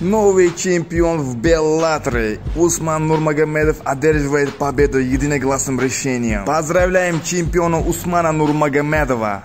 Новый чемпион в Беллатре Усман Нурмагомедов одерживает победу единогласным решением. Поздравляем чемпиона Усмана Нурмагомедова.